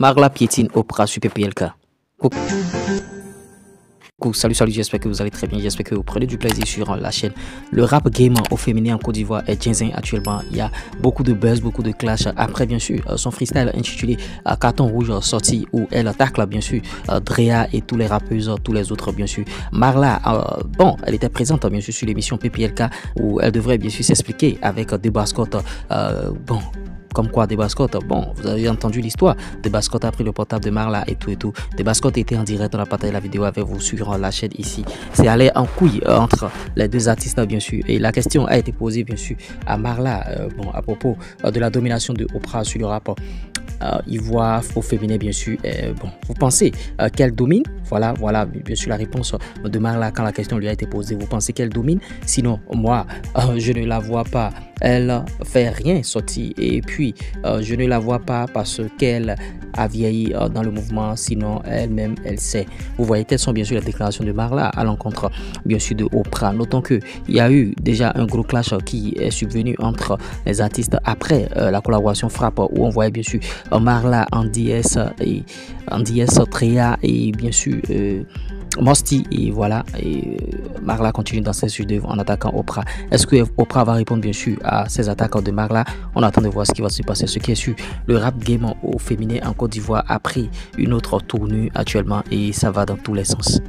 Marla piétine Oprah sur PPLK. Salut, salut, j'espère que vous allez très bien. J'espère que vous prenez du plaisir sur la chaîne. Le rap game au féminin en Côte d'Ivoire est zinzin actuellement. Il y a beaucoup de buzz, beaucoup de clash. Après, bien sûr, son freestyle intitulé Carton Rouge sorti où elle attaque, là, bien sûr, Drea et tous les rappeuses, tous les autres, bien sûr. Marla, bon, elle était présente, bien sûr, sur l'émission PPLK où elle devrait, bien sûr, s'expliquer avec des bascottes. bon, comme quoi des bascottes, bon, vous avez entendu l'histoire, des bascottes a pris le portable de Marla et tout et tout. Des bascottes étaient en direct, on a partagé la vidéo avec vous sur la chaîne ici. C'est allé en couille entre les deux artistes, bien sûr. Et la question a été posée, bien sûr, à Marla, euh, bon, à propos euh, de la domination de Oprah sur le rapport. Euh, ivoire au féminin, bien sûr. bon, vous pensez qu'elle domine? Voilà, voilà, bien sûr, la réponse de Marla quand la question lui a été posée. Vous pensez qu'elle domine? Sinon, moi, je ne la vois pas elle fait rien sortir. Et puis euh, je ne la vois pas parce qu'elle a vieilli euh, dans le mouvement. Sinon elle-même elle sait. Vous voyez telles sont bien sûr les déclarations de Marla à l'encontre bien sûr de Oprah. Notons que il y a eu déjà un gros clash qui est subvenu entre les artistes après euh, la collaboration Frappe où on voyait bien sûr Marla en DS et en DS Tréa et bien sûr Mosti et voilà et Marla continue dans ses sujets en attaquant Oprah est-ce que Oprah va répondre bien sûr à ces attaques de Marla? On attend de voir ce qui va se passer ce qui est sûr le rap game au féminin en Côte d'Ivoire a pris une autre tournure actuellement et ça va dans tous les sens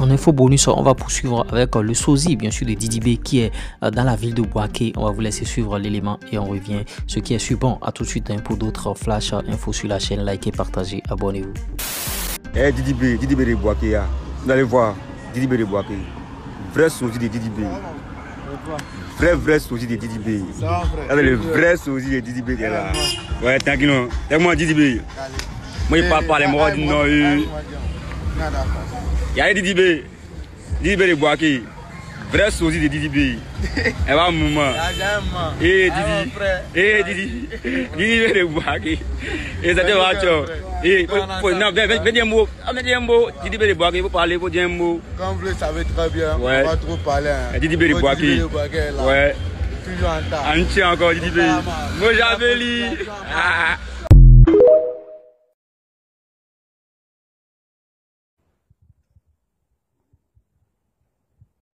en info bonus, on va poursuivre avec le sosie, bien sûr, de Didibé qui est dans la ville de Boaké. On va vous laisser suivre l'élément et on revient. Ce qui est sûr, bon, à tout de suite hein, pour d'autres flash infos sur la chaîne. Likez, partagez, abonnez-vous. Eh Didibé, Didibé de Boaké, vous allez voir, Didibé de Boaké. Vrai sosie de Didibé. Vrai, vrai sosie de Didibé. C'est le vrai sosie de Didibé qui est là. Ouais, tranquille, c'est moi Didibé. Moi, je parle pas les mots nom. Il y a Didibé. Didibé de Boaké. Vrai sosie de Didibé. Elle va un moment. Eh Didi. Eh Didi. Didibé de Boaké. Et ça te va, et non, viens dire un mot. Un mot. Didi Bélé Boaké, il faut parler, il faut dire un mot. Quand vous le savez très bien, ouais. on va trop parler. Hein. Didi Bélé Boaké. Ouais. Toujours en tient encore, Didi Bélé. Moi, j'avais lu.